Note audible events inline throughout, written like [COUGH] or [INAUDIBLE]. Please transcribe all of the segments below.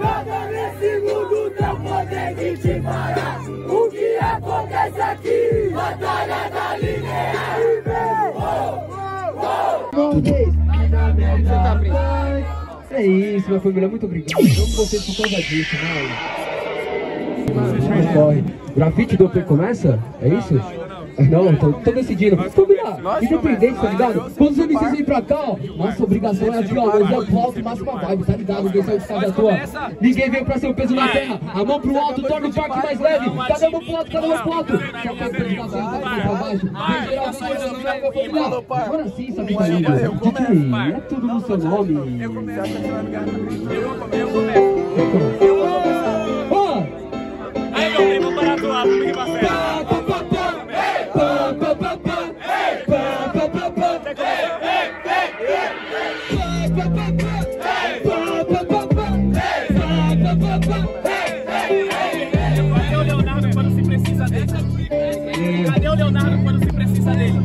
Nada nesse mundo não consegue te parar. O que acontece aqui? Batalha da linear. É isso, minha família, muito obrigado. Amo vocês por causa disso, mas. Corre. Grafite do Open começa? É isso? Não, tô, tô decidindo. Família, independente, tá ligado? Quando os MCs vêm pra cá, ó, nossa obrigação é aqui, ó, nós é volta, máxima vibe, tá ligado? Ninguém saiu de casa à toa. Ninguém veio pra ser o peso na terra. A mão pro alto, torna o parque mais leve. Cada mão pro alto, cada mão pro alto. Quer fazer predicação, vai pra baixo. Vem geral, geral, vem geral, família. Agora sim, sabe, marido. DJ, é tudo no seu nome. Ó, Cadê o Leonardo quando se precisa dele?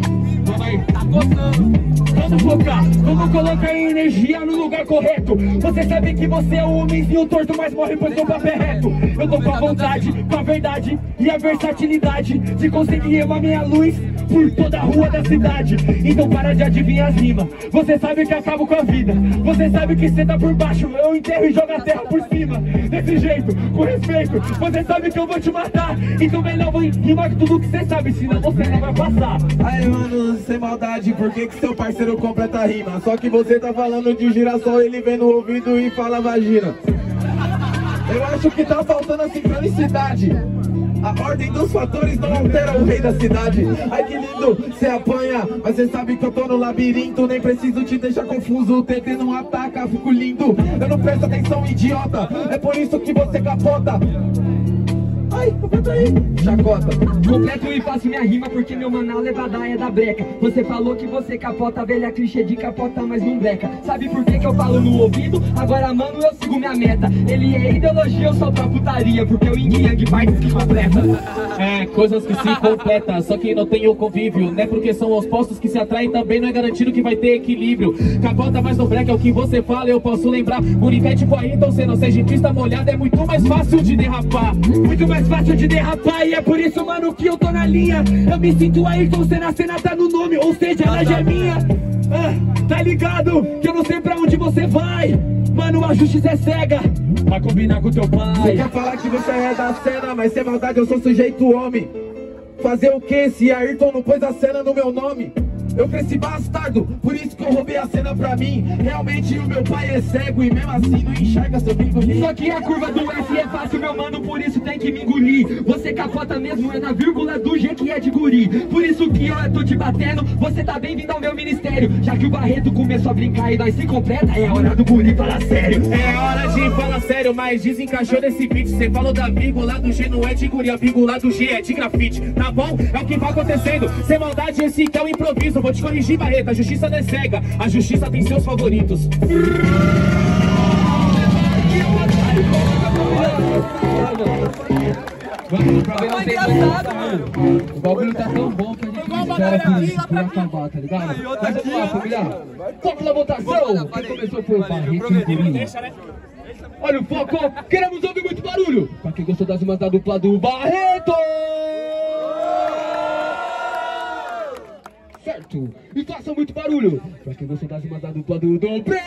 Tá coçando. Vamos focar, vamos colocar energia no lugar correto. Você sabe que você é o homenzinho torto, mas morre pois seu papo é reto. Eu tô com a vontade, com a verdade e a versatilidade de conseguir ema minha luz por toda a rua da cidade. Então para de adivinhar as rimas. Você sabe que acabo com a vida. Você sabe que cê tá por baixo, eu enterro e jogo a terra por cima. Desse jeito, com respeito. Você sabe que eu vou te matar. Então melhor vou rimar tudo que você sabe, senão você não vai passar. Aí, mano, sem maldade, por que, que seu parceiro completa a rima? Só que você tá falando de girassol, ele vem no ouvido e fala vagina. Eu acho que tá faltando a sincronicidade. A ordem dos fatores não altera o rei da cidade. Ai que lindo, cê apanha, mas cê sabe que eu tô no labirinto. Nem preciso te deixar confuso. O TT não ataca, fico lindo. Eu não presto atenção, idiota. É por isso que você capota. Ai, completa aí, chacota. Completo e faço minha rima porque meu manal levada é da breca Você falou que você capota, velha clichê de capota, mas não breca Sabe por que que eu falo no ouvido? Agora mano, eu sigo minha meta Ele é ideologia, eu sou pra putaria Porque o Yin Yang partes que completa É, coisas que se completam, só que não tem o convívio. Não é porque são opostos que se atraem, também não é garantido que vai ter equilíbrio. Capota mais no break é o que você fala, eu posso lembrar. Univete com a então você não seja em pista molhada, é muito mais fácil de derrapar. Muito mais fácil de derrapar E é por isso, mano, que eu tô na linha Eu me sinto Ayrton Senna, cena tá no nome Ou seja, ela já é minha Ah, Tá ligado? Que eu não sei pra onde você vai Mano, a justiça é cega Vai combinar com teu Você pai quer falar que você é da cena, mas sem maldade eu sou sujeito homem. Fazer o que se Ayrton não pôs a cena no meu nome? Eu cresci bastardo, por isso que eu roubei a cena pra mim. Realmente o meu pai é cego e mesmo assim não enxerga seu pingo Só que a curva do S é fácil, meu mano, por isso tem que me engolir Você capota mesmo, é na vírgula do G que é de guri Por isso que eu tô te batendo, você tá bem-vindo ao meu ministério Já que o Barreto começou a brincar e nós se completa É hora do guri falar sério É hora de falar sério, mas desencaixou desse beat. Cê falou da vírgula do G, não é de guri, a vírgula do G é de grafite. Tá bom? É o que vai acontecendo. Sem maldade, esse que é o improviso. Vou te corrigir, Barreto. A justiça não é cega, a justiça tem seus favoritos. Vamos, pra ver não tem mano. O bagulho tá tão bom que a gente espera por acabar, tá ligado? Mas vamos lá, família. Foco na votação. Quem começou foi o Barreto e o Guri. Olha o foco, queremos ouvir muito barulho. Pra quem gostou das rimas da dupla do Barreto. Certo, e façam muito barulho. Pra quem gostou das rimas da dupla do Dobre. Eita,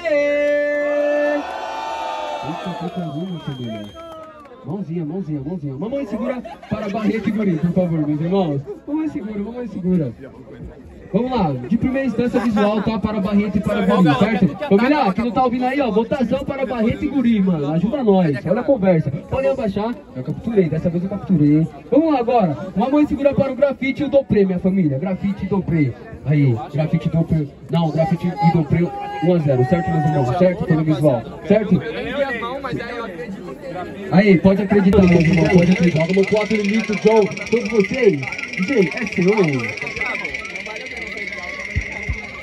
que barulho, família. Mãozinha, mãozinha, mãozinha. Mamãe segura para Barreto e Guri, por favor, meus irmãos. Mamãe segura, mamãe segura. Vamos lá, de primeira instância visual, tá? Para Barreto e para Guri, certo? Família, que não tá ouvindo aí, ó, votação para Barreto e Guri, mano. Ajuda nós, olha a conversa. Podem abaixar, eu capturei, dessa vez eu capturei. Vamos lá agora, mamãe segura para o grafite e o Doprê, minha família. Grafite e Doprê. Aí, grafite e Doprê. Não, grafite e Doprê 1 a 0, certo, meus irmãos? Certo, pelo visual, certo? Aí, pode acreditar, meu irmão, pode acreditar. Vamos 4 limites, Joe, todos vocês. DJ, é seu.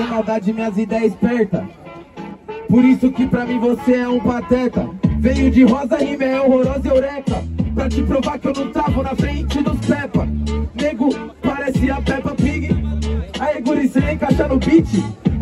Sem maldade, minhas ideias espertas. Por isso que pra mim você é um pateta. Veio de rosa, rima é horrorosa eureka. Pra te provar que eu não tava na frente dos Peppa. Nego, parece a Peppa Pig. Aí, guri, cê encaixa no beat.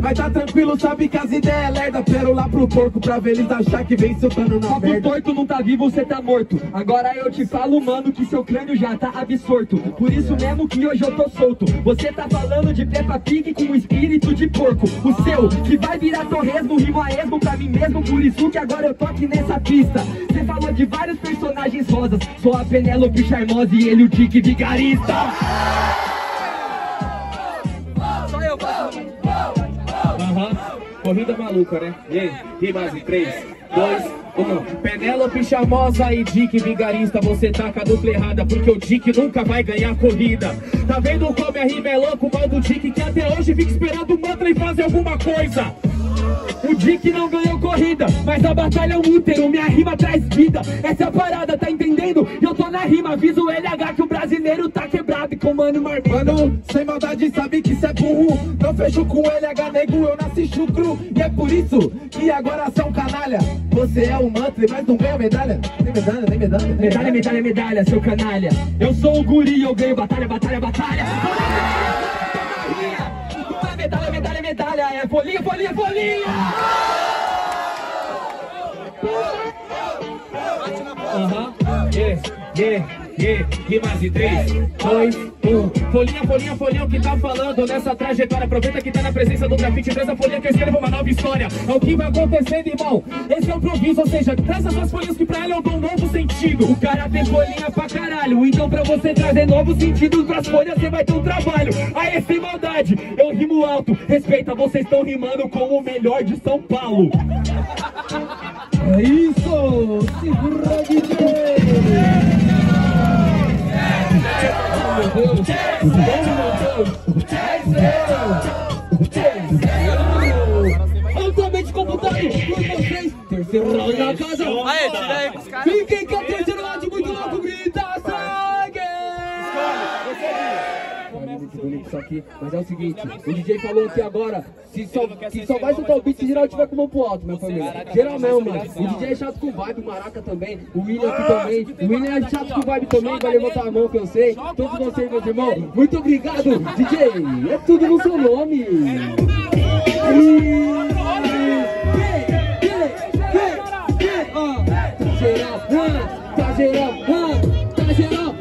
Mas tá tranquilo, sabe que as ideias é lerda. Lá pro porco pra ver eles achar que vem soltando na Só pro merda. torto não tá vivo, você tá morto. Agora eu te falo, mano, que seu crânio já tá absorto. Por isso mesmo que hoje eu tô solto. Você tá falando de Peppa Pig com espírito de porco. O seu, que vai virar torresmo, rimo a esmo pra mim mesmo. Por isso que agora eu tô aqui nessa pista. Você falou de vários personagens rosas. Sou a Penélope Charmosa e ele o Dick Vigarista. Corrida maluca, né? E aí, rimas em 3, 2, 1. Penélope charmosa e Dick vigarista, você taca a dupla errada, porque o Dick nunca vai ganhar corrida. Tá vendo como a rima é louco, mal do Dick, que até hoje fica esperando o mantra e fazer alguma coisa. O Dick não ganhou corrida, mas a batalha é um útero, minha rima traz vida. Essa é a parada, tá entendendo? Eu tô na rima, aviso o LH que o brasileiro tá quebrado e comando marmita. Mano, sem maldade sabe que cê é burro Não fecho com LH nego, eu nasci chucro E é por isso que agora são canalha Você é um mantra, mas não ganha medalha Nem medalha, nem medalha Medalha, medalha, medalha, seu canalha. Eu sou o guri, eu ganho batalha, batalha, batalha. Não é medalha, medalha, medalha, é folhinha, folhinha, folhinha. Aham, yeah, yeah, yeah. Rimas em 3, 2, 1. Folhinha, folhinha, folhinha, o que tá falando nessa trajetória? Aproveita que tá na presença do grafite, traz a folhinha que eu escrevo uma nova história. É o que vai acontecendo, irmão. Esse é o improviso, ou seja, traz as suas folhinhas que pra ela eu dou um novo sentido. O cara tem folhinha pra caralho, então pra você trazer novos sentidos pras folhas, você vai ter um trabalho. Aí, sem maldade, eu rimo alto. Respeita, vocês estão rimando como o melhor de São Paulo. [LAUGHS] É isso, segura DJ Deus! Altamente computado por vocês! Terceiro round na casa! Aê, tira aí. Fiquem com a aqui, mas é o seguinte, o DJ falou aqui agora, se só, que só vai soltar o beat se geral tiver com mão pro alto, minha família. Geral não, mano. O DJ é chato com vibe, o Maraca também, o William aqui também. O William é chato com vibe também, vai levantar a mão que eu sei. Todos vocês, meus irmãos, muito obrigado, DJ. É tudo no seu nome. Tá geral, tá geral, ah, tá geral,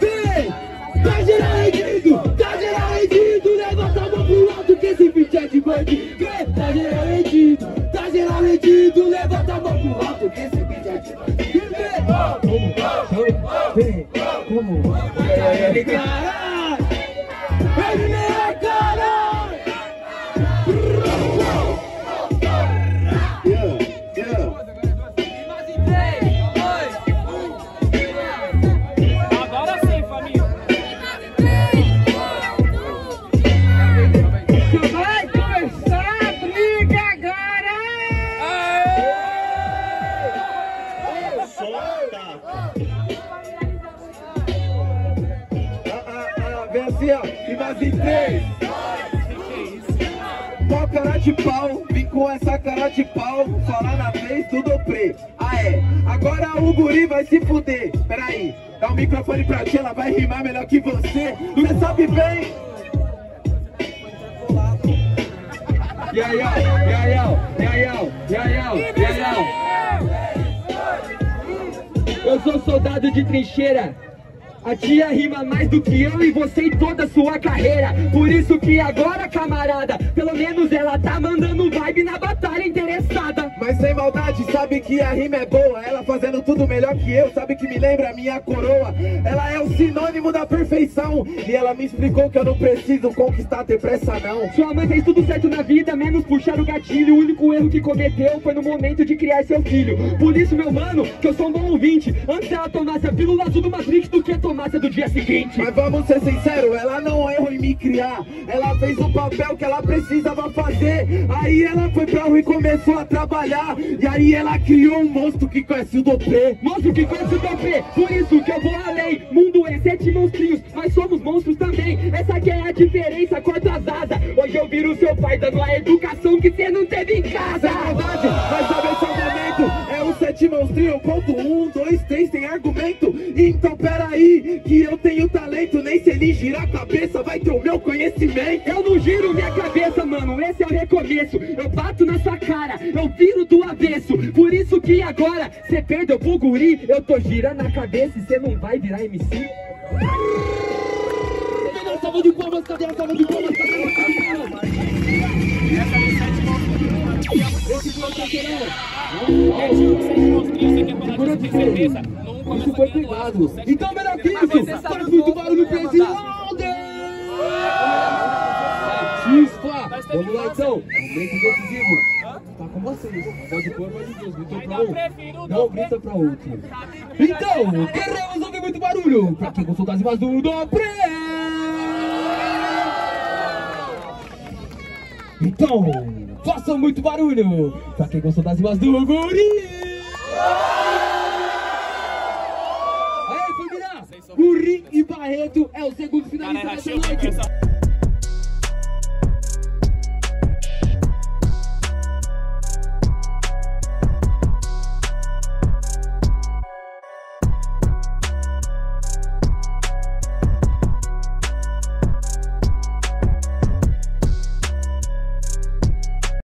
vem! Tá geral bandido. Tá geral rendido, tá geral rendido, levanta a mão pro alto que esse beat é de bandido. Vem, como, vem, como, ele Ah, ah, Vem assim, ó, e mais em três. Mó cara de pau, vim com essa cara de pau Falar na vez, tudo pre Ah é, agora o guri vai se fuder. Peraí, dá o microfone pra ti, ela vai rimar melhor que você. Você sabe bem. E aí, ó, e aí, ó, e aí, ó, e aí, ó, e aí, ó. Eu sou soldado de trincheira. A tia rima mais do que eu e você em toda a sua carreira. Por isso que agora, camarada, pelo menos ela tá mandando vibe na batalha interessada. Mas sem maldade, sabe que a rima é boa Ela fazendo tudo melhor que eu, sabe que me lembra a minha coroa Ela é o sinônimo da perfeição E ela me explicou que eu não preciso conquistar, ter pressa não Sua mãe fez tudo certo na vida, menos puxar o gatilho. O único erro que cometeu foi no momento de criar seu filho. Por isso, meu mano, que eu sou um bom ouvinte. Antes ela tomasse a pílula azul do Matrix do que tomasse a do dia seguinte. Mas vamos ser sinceros, ela não errou criar Ela fez o papel que ela precisava fazer Aí ela foi pra rua e começou a trabalhar. E aí ela criou um monstro que conhece o Dopê. Monstro que conhece o Dopê, por isso que eu vou além. Mundo é sete monstrinhos, nós somos monstros também. Essa que é a diferença, corta as asas. Hoje eu viro seu pai dando a educação que você não teve em casa. É verdade, mas sabe esse é o momento. É o sete monstrinho, ponto um, dois, três, tem argumento. Então peraí, que eu se girar a cabeça, vai ter o meu conhecimento. Eu não giro minha cabeça, mano, esse é o recomeço. Eu bato na sua cara, eu viro do avesso. Por isso que agora cê perdeu pro guri. Eu tô girando a cabeça e cê não vai virar MC. Salva de palmas? Cadê a salva de palmas? Cadê a salva de palmas? Esse bloco tá querendo. É tipo sete monstrinhos, você quer falar disso, tem certeza? Isso foi pegado. Então, melhor que Mas isso, faz muito barulho pra esse. Lauder! Vamos lá então, momento decisivo. Tá com vocês. Pode pôr, pode Deus, grita pra um. Não grita pra outro. Então, queremos ouvir muito barulho. Pra quem gostou das rimas do Dopré! Então, façam muito barulho. Pra quem gostou das rimas do Guri! Barreto é o segundo finalista dessa noite.